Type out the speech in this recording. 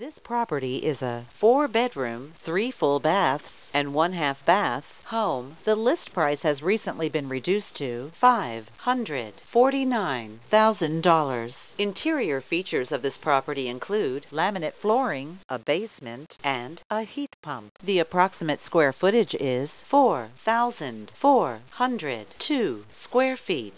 This property is a four bedroom, three full baths, and one half bath home. The list price has recently been reduced to $549,000. Interior features of this property include laminate flooring, a basement, and a heat pump. The approximate square footage is 4,402 square feet.